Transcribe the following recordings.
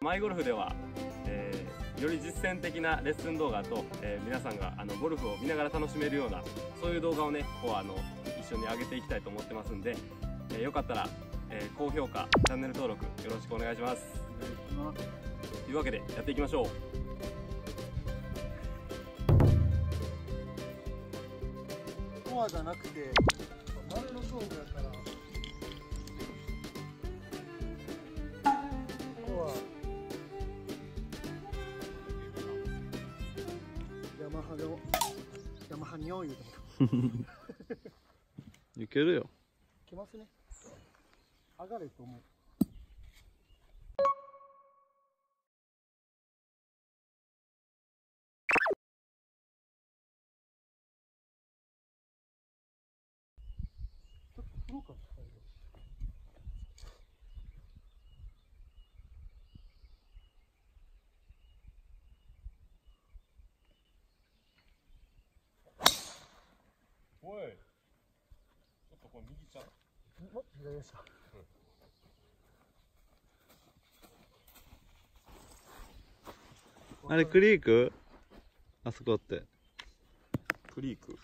マイゴルフでは、えー、より実践的なレッスン動画と、えー、皆さんがあのゴルフを見ながら楽しめるようなそういう動画をねこうあの一緒に上げていきたいと思ってますんで、えー、よかったら、え高評価チャンネル登録よろしくお願いしますいします。というわけでやっていきましょう。コアじゃなくて丸の勝負やから。いけるよ。来ますね。上がれと思う。ちょっと黒かおいちょっとこれ右ちゃうお左でしたあれクリーク？あそこって。クリーク？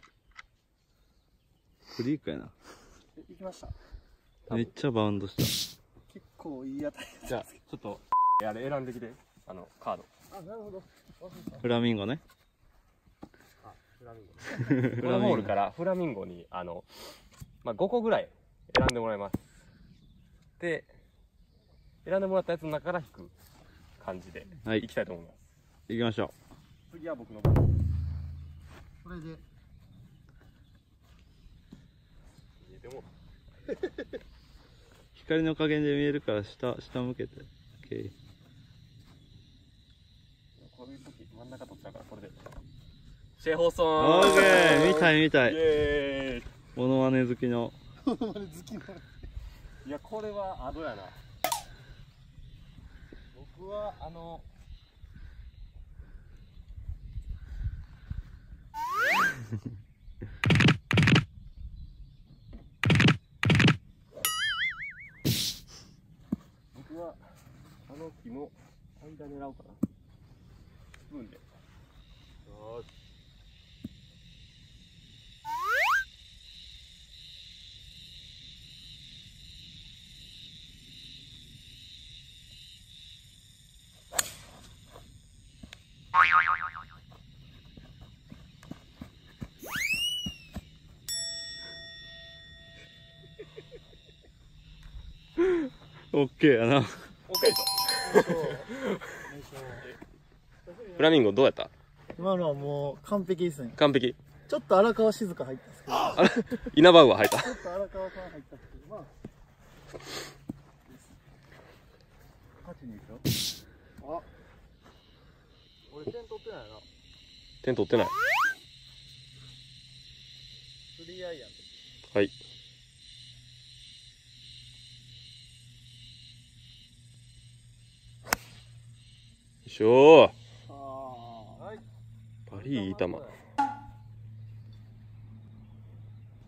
クリークやな。え行きました。めっちゃバウンドした。結構いい当たりじゃあちょっとあれ選んできて。あのカード。あなるほど。フラミンゴね。あフラミンゴこのホールからフラミンゴにあの、まあ、5個ぐらい選んでもらいます。で選んでもらったやつの中から引く感じではい。いきたいと思います、行きましょ次は僕の番。これで。見えてもう 光の加減で見えるから下下向けて。OK こういう時真ん中取っちゃうからこれで。シェイホーソオン。ーケー見たい見たイいエーモノマネ好きの。いやこれはアドやな。僕はあの僕はあの木の間狙おうかな。スプーンで。よーしオッケーやな。OK でしょフラミンゴどうやった？今のはもう完璧ですね。完璧。ちょっと荒川静香入ったんですけど。イナバウアー入った。ちょっと荒川さん入ったんですけどまあ。勝ちにいくよ。あ。俺点取ってないな。点取ってない。スリーアイアンはいしょああはいーバリいい球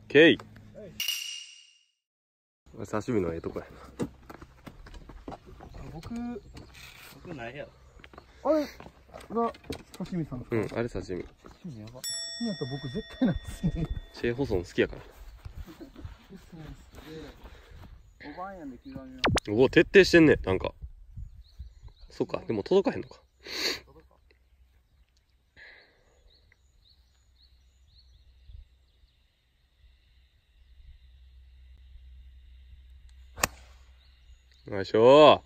ケイ。刺身のええとこや僕僕ないやろ。あれが刺身さん。ですか、なうんあれ刺身。刺身やば。そうやったら僕絶対なんですね。シェイホソン好きやから。5番円で刻みます。おお徹底してんねなんかそっか。でも届かへんのか。よいしょ。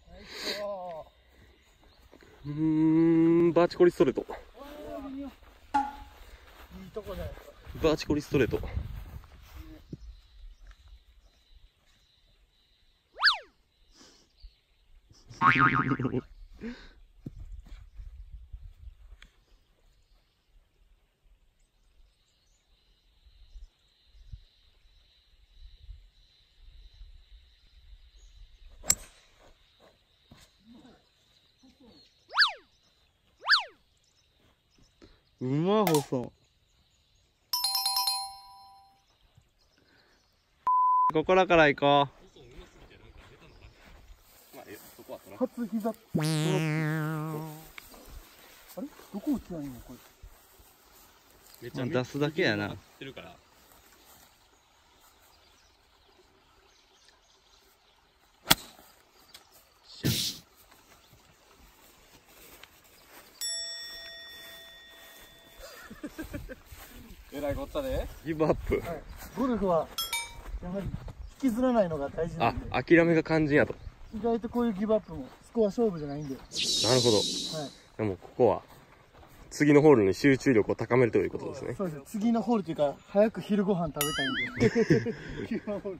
うーんバーチコリストレート。いいとこじゃないですかバーチコリストレート。うまほそここらから行こまあえそこはそら初膝。あれ？どこ打つないのこれ？め出すだけやなってるからえらいこったで。ギブアップ。ゴルフはやはり引きずらないのが大事なあんで。諦めが肝心やと。意外とこういうギブアップもスコア勝負じゃないんで、はなるほど。い、でもここは次のホールに集中力を高めるということですね。そうです。ね次のホールというか早く昼ご飯食べたいんで。ギブアップ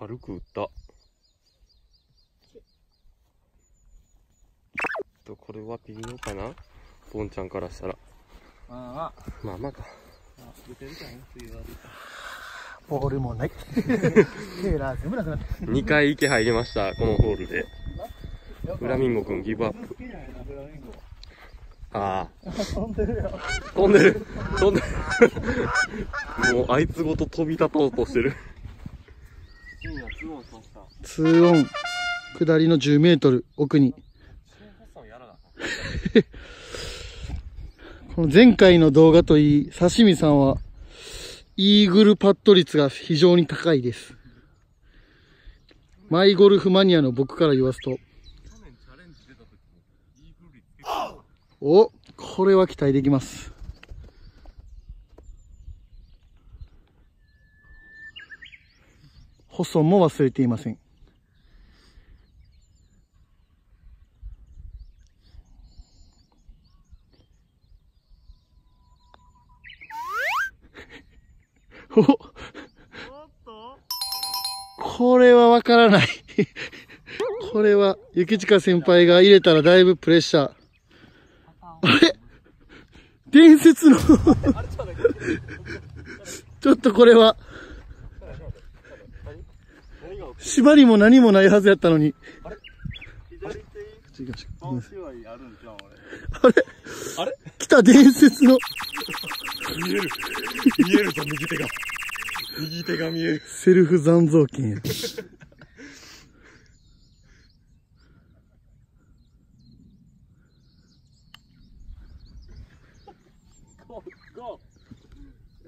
軽く打った。とこれは微妙かな？ボンちゃんからしたら。あまあ。まあか。あ出てるかな次はボールもない。テーラー全部なくなって2回池入りましたこのホールで。フラミンゴくんギブアップ。ああ。飛んでるよ。飛んでる。飛んでる。もうあいつごと飛び立とうとしてる2オン。下りの10メートル奥に。この前回の動画といい刺身さんはイーグルパット率が非常に高いです。マイゴルフマニアの僕から言わすと。おこれは期待できます。舗装も忘れていませんおこれはわからない。これは、ゆきちか先輩が入れたらだいぶプレッシャー。あれ？伝説の ちょっとこれは、縛りも何もないはずやったのに。あるんじゃん俺あれ？あれ？来た伝説の。見える。見えるぞ右手が。右手が見える。セルフ残像剣や。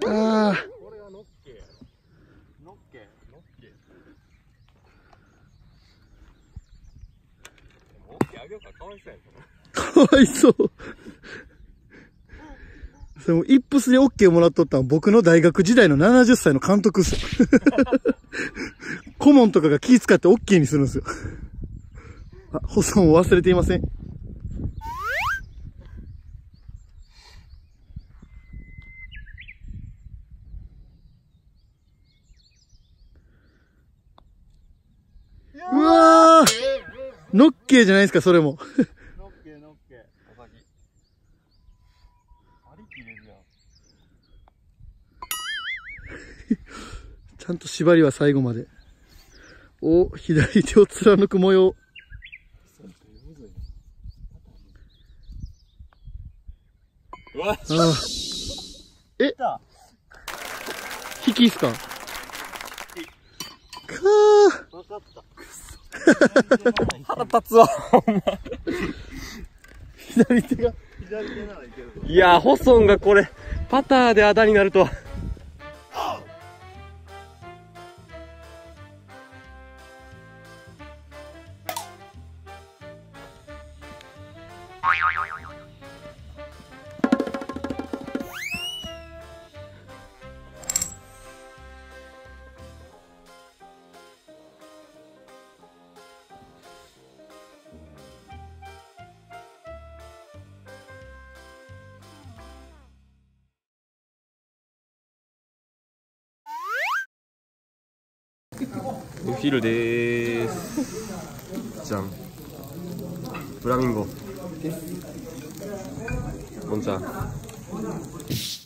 ああ、これはノッケノッケノッケでもオッケーあげようかかわいそうやんかわいそう。それもイップスで OK もらっとったの僕の大学時代の70歳の監督っすよ。顧問とかが気使って OK にするんですよ。あ、保存を忘れていません。うわーノッケーじゃないですか、それも。ノッケノッケお先ありきれるやんちゃんと縛りは最後まで。お、左手を貫く模様。ああ。え？引きっすか？かー。分かった腹立つわ 左手が。左手ならいけるぞいやーホソンがこれパターであだになるとはお昼でーす。じゃん。フラミンゴ。こんちゃん